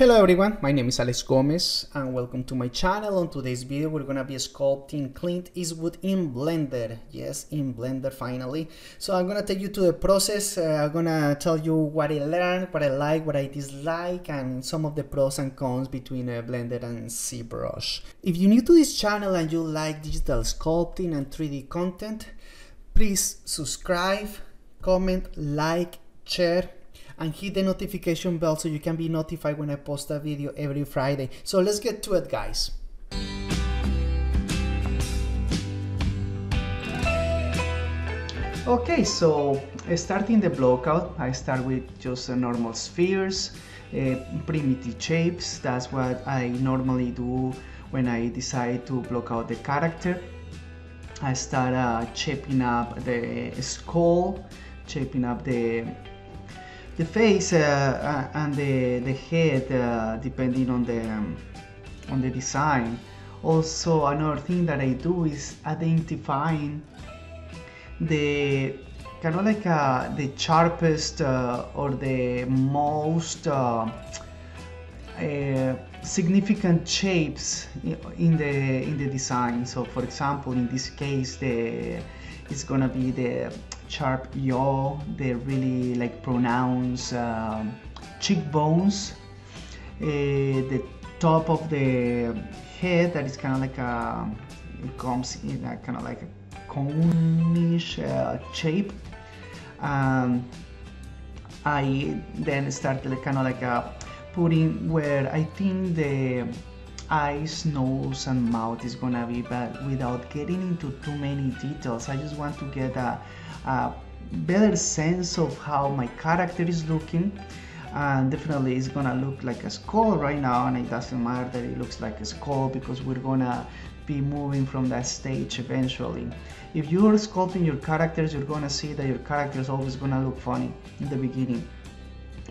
Hello everyone, my name is Alex Gomez and welcome to my channel. On today's video we're gonna be sculpting Clint Eastwood in Blender. Yes, in Blender finally. So I'm gonna take you to the process. Uh, I'm gonna tell you what I learned, what I like, what I dislike and some of the pros and cons between uh, Blender and ZBrush. If you're new to this channel and you like digital sculpting and 3D content, please subscribe, comment, like, share and hit the notification bell so you can be notified when I post a video every Friday. So let's get to it guys. Okay, so starting the blockout, I start with just normal spheres, uh, primitive shapes. That's what I normally do when I decide to block out the character. I start uh, shaping up the skull, shaping up the the face uh, uh, and the, the head uh, depending on the um, on the design. Also another thing that I do is identifying the kind of like uh, the sharpest uh, or the most uh, significant shapes in the in the design. So for example in this case the it's gonna be the sharp yaw, the really like pronounced uh, cheekbones, uh, the top of the head that is kind of like a, it comes in a kind of like a conish uh, shape. Um, I then started kind of like a putting where I think the eyes, nose and mouth is gonna be but without getting into too many details I just want to get a, a better sense of how my character is looking. And definitely it's gonna look like a skull right now and it doesn't matter that it looks like a skull because we're gonna be moving from that stage eventually. If you're sculpting your characters you're gonna see that your character is always gonna look funny in the beginning.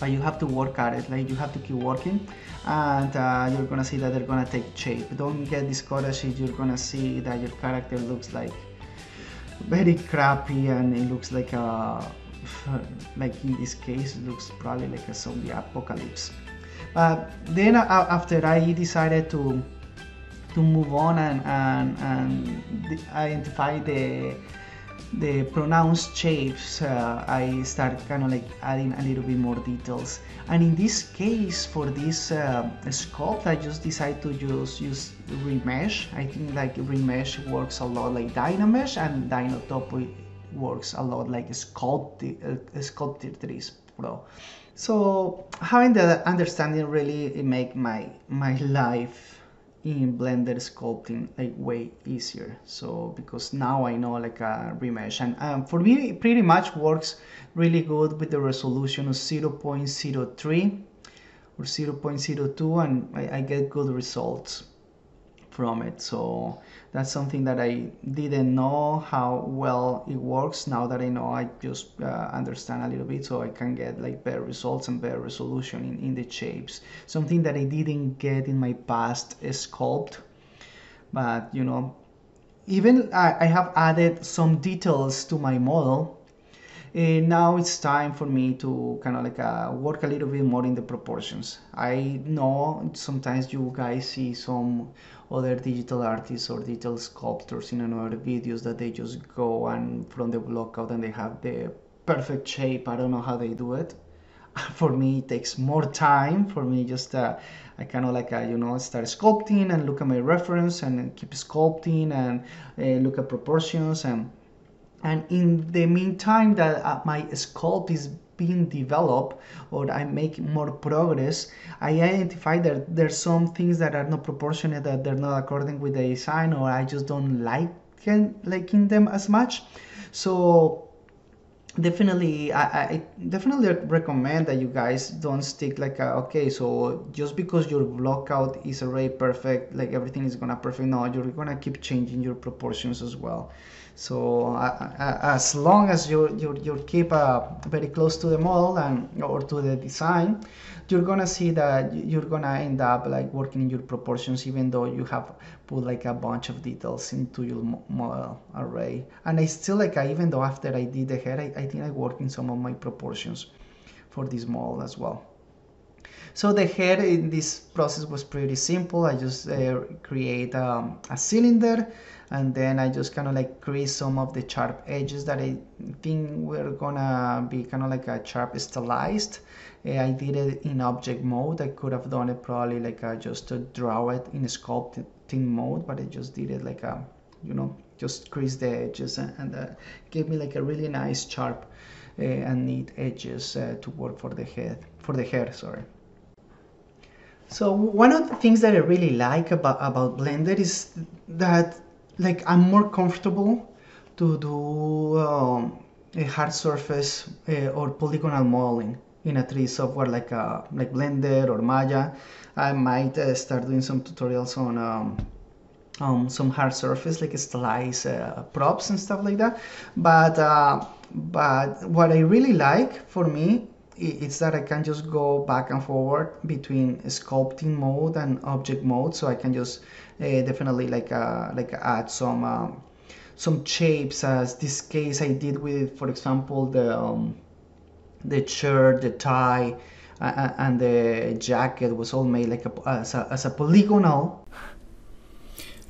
But you have to work at it like you have to keep working and uh, you're gonna see that they're gonna take shape. Don't get discouraged if you're gonna see that your character looks like very crappy and it looks like a like in this case it looks probably like a zombie apocalypse. But then uh, after I decided to to move on and, and, and identify the the pronounced shapes uh, I start kind of like adding a little bit more details. And in this case for this uh, sculpt I just decided to just use remesh. I think like remesh works a lot like Dynamesh and Dyntopo works a lot like Sculpt uh, Sculptris Pro. So having the understanding really make my my life in blender sculpting like way easier. So because now i know like a remesh. And um, for me it pretty much works really good with the resolution of 0.03 or 0.02 and I, I get good results from it. So that's something that I didn't know how well it works. Now that I know I just uh, understand a little bit so I can get like better results and better resolution in, in the shapes. Something that I didn't get in my past sculpt. But you know even I, I have added some details to my model now it's time for me to kind of like uh, work a little bit more in the proportions. I know sometimes you guys see some other digital artists or digital sculptors in another videos that they just go and from the blockout and they have the perfect shape. I don't know how they do it. For me it takes more time for me just uh, I kind of like uh, you know start sculpting and look at my reference and keep sculpting and uh, look at proportions and and in the meantime that uh, my sculpt is being developed or I make more progress, I identify that there's some things that are not proportionate, that they're not according with the design, or I just don't like liking them as much. So definitely I, I, definitely recommend that you guys don't stick like a, okay so just because your blockout is already perfect like everything is gonna perfect no you're gonna keep changing your proportions as well. So as long as you, you, you keep uh, very close to the model and or to the design, you're gonna see that you're gonna end up like working in your proportions even though you have put like a bunch of details into your model array. And I still like, I, even though after I did the head, I, I think I worked in some of my proportions for this model as well. So the head in this process was pretty simple. I just uh, create um, a cylinder and then I just kind of like crease some of the sharp edges that I think were gonna be kind of like a sharp stylized. Uh, I did it in object mode. I could have done it probably like a, just to draw it in sculpting mode, but I just did it like a, you know, just crease the edges and, and uh, gave me like a really nice sharp uh, and neat edges uh, to work for the head, for the hair, sorry. So one of the things that I really like about, about Blender is that like I'm more comfortable to do um, a hard surface uh, or polygonal modeling in a 3D software like uh, like Blender or Maya. I might uh, start doing some tutorials on um, um, some hard surface like stylized uh, props and stuff like that. But uh, but what I really like for me is that I can just go back and forward between sculpting mode and object mode. So I can just uh, definitely like uh, like add some um, some shapes as this case I did with, for example, the um, the shirt, the tie, uh, and the jacket was all made like a, as, a, as a polygonal.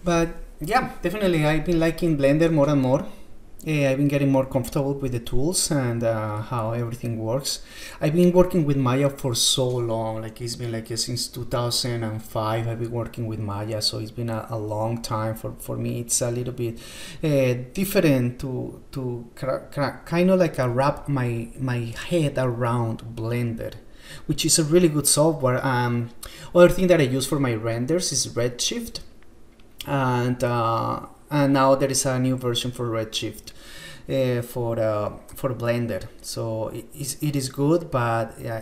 But yeah, definitely I've been liking Blender more and more. Uh, I've been getting more comfortable with the tools and uh, how everything works. I've been working with Maya for so long, like it's been like since 2005 I've been working with Maya, so it's been a, a long time for, for me. It's a little bit uh, different to to kind of like a wrap my my head around Blender which is a really good software. Um, other thing that I use for my renders is Redshift, and uh, and now there is a new version for Redshift uh, for uh, for Blender. So it is, it is good, but uh,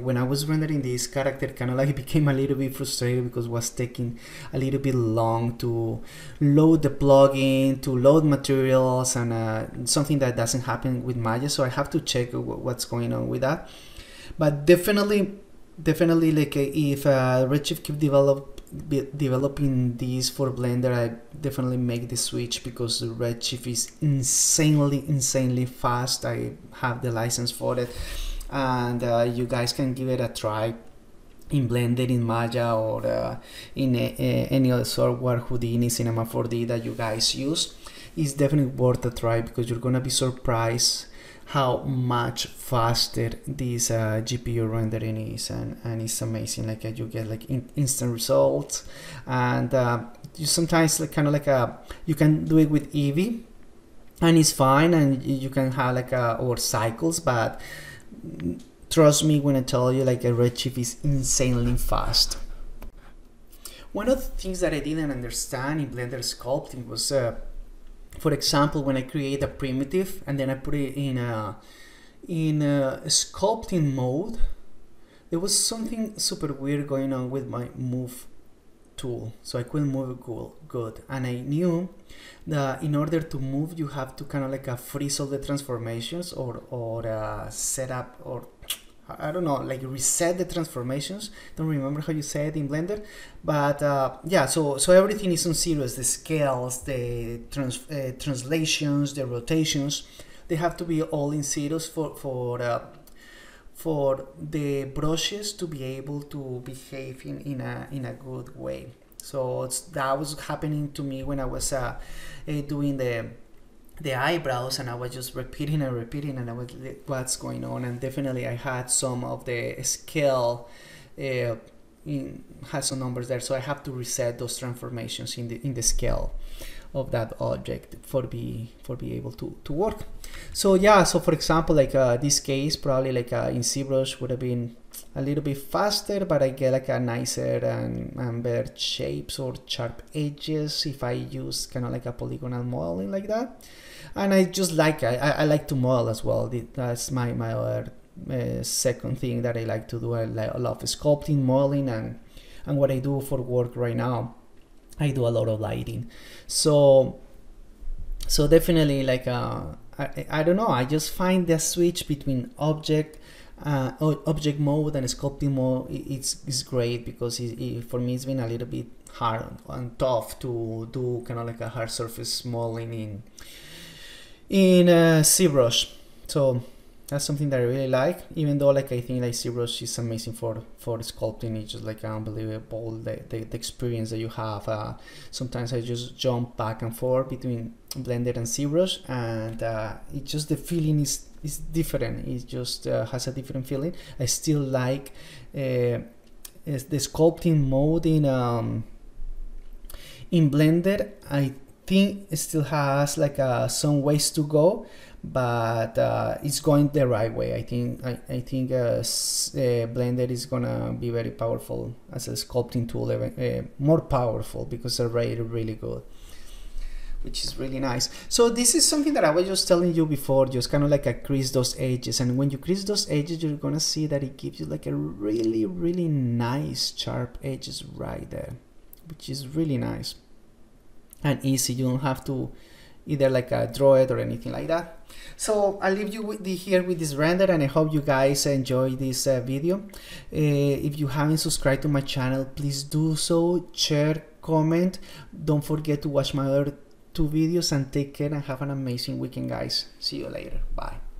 when I was rendering this character, kind of like became a little bit frustrated because was taking a little bit long to load the plugin, to load materials, and uh, something that doesn't happen with Maya. So I have to check what's going on with that. But definitely, definitely, like if uh, Redshift keep develop developing these for Blender, I definitely make the switch because the Redshift is insanely, insanely fast. I have the license for it, and uh, you guys can give it a try in Blender, in Maya, or uh, in a, a, any other software, Houdini, Cinema 4D that you guys use. It's definitely worth a try because you're gonna be surprised how much faster this uh, GPU rendering is and, and it's amazing like uh, you get like in, instant results and uh, you sometimes like kind of like a uh, you can do it with Eevee and it's fine and you can have like a, uh, or cycles but trust me when I tell you like a Redshift is insanely fast. One of the things that I didn't understand in Blender sculpting was uh, for example, when I create a primitive and then I put it in a in a sculpting mode, there was something super weird going on with my move tool. So I couldn't move good. And I knew that in order to move, you have to kind of like a freeze all the transformations or, or uh, set up or I don't know, like reset the transformations. Don't remember how you say it in Blender, but uh, yeah. So so everything is on zeros. The scales, the trans, uh, translations, the rotations, they have to be all in zeros for for uh, for the brushes to be able to behave in, in a in a good way. So that was happening to me when I was uh, uh, doing the the eyebrows and I was just repeating and repeating and I was like, what's going on? And definitely I had some of the scale uh, in, has some numbers there. So I have to reset those transformations in the in the scale of that object for be for be able to to work so yeah so for example like uh, this case probably like uh, in ZBrush would have been a little bit faster but I get like a nicer and, and better shapes or sharp edges if I use kind of like a polygonal modeling like that and I just like I, I like to model as well. That's my my other uh, second thing that I like to do. I, like, love sculpting, modeling, and and what I do for work right now, I do a lot of lighting. So so definitely like uh, I, I don't know. I just find the switch between object uh, object mode and sculpting mode it's, it's great because it, it, for me it's been a little bit hard and tough to do kind of like a hard surface modeling in in uh, ZBrush. So that's something that I really like. Even though like I think like ZBrush is amazing for for sculpting, it's just like unbelievable the, the, the experience that you have. Uh, sometimes I just jump back and forth between Blender and ZBrush, and uh, it just the feeling is is different. It just uh, has a different feeling. I still like uh, the sculpting mode in um, in Blender. I think it still has like uh, some ways to go but uh, it's going the right way. I think I, I think uh, uh, Blender is gonna be very powerful as a sculpting tool, uh, more powerful because they're really really good, which is really nice. So this is something that I was just telling you before, just kind of like a crease those edges, and when you crease those edges, you're gonna see that it gives you like a really really nice sharp edges right there, which is really nice and easy. You don't have to either like a draw it or anything like that. So i'll leave you with the, here with this render and i hope you guys enjoy this uh, video. Uh, if you haven't subscribed to my channel please do so. Share comment. Don't forget to watch my other two videos and take care and have an amazing weekend guys. See you later. Bye